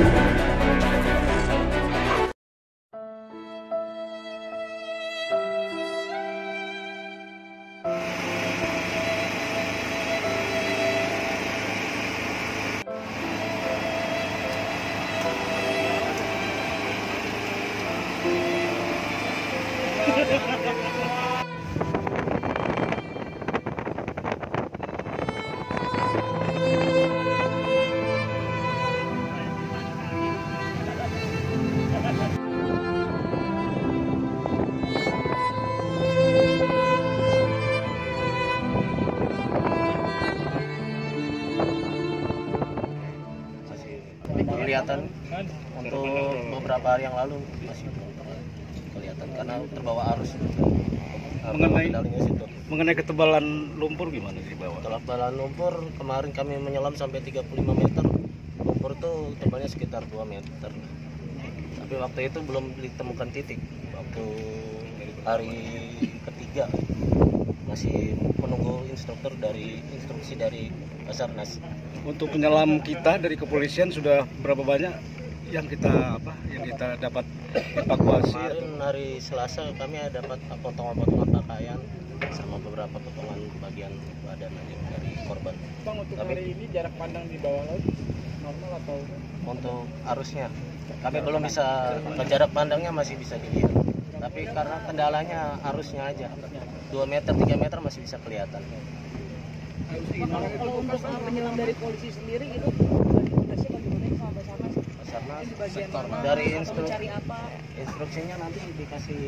Ha ha ha ha ha! Kelihatan untuk beberapa hari yang lalu masih kelihatan karena terbawa arus Mengenai- situ. Mengenai ketebalan lumpur gimana di bawah? Kalau balan lumpur kemarin kami menyelam sampai 35 meter. Lumpur tuh tebalnya sekitar 2 meter. Tapi waktu itu belum ditemukan titik. Waktu hari ketiga masih menunggu instruktur dari instruksi dari Basarnas. Untuk penyelam kita dari kepolisian sudah berapa banyak yang kita apa yang kita dapat evakuasi Kemarin hari Selasa kami ada dapat potongan-potongan pakaian sama beberapa potongan bagian badan dari korban. Bang untuk Tapi- hari ini jarak pandang di bawah laut normal atau untuk arusnya kami belum bisa jarak pandangnya masih bisa dilihat tapi karena kendalanya arusnya aja. 2 meter 3 meter masih bisa kelihatan. Kalau kalau untuk penyelam dari polisi sendiri itu tugasnya bagaimana sama bagian mana dari atau instru mencari apa? instruksinya nanti dikasih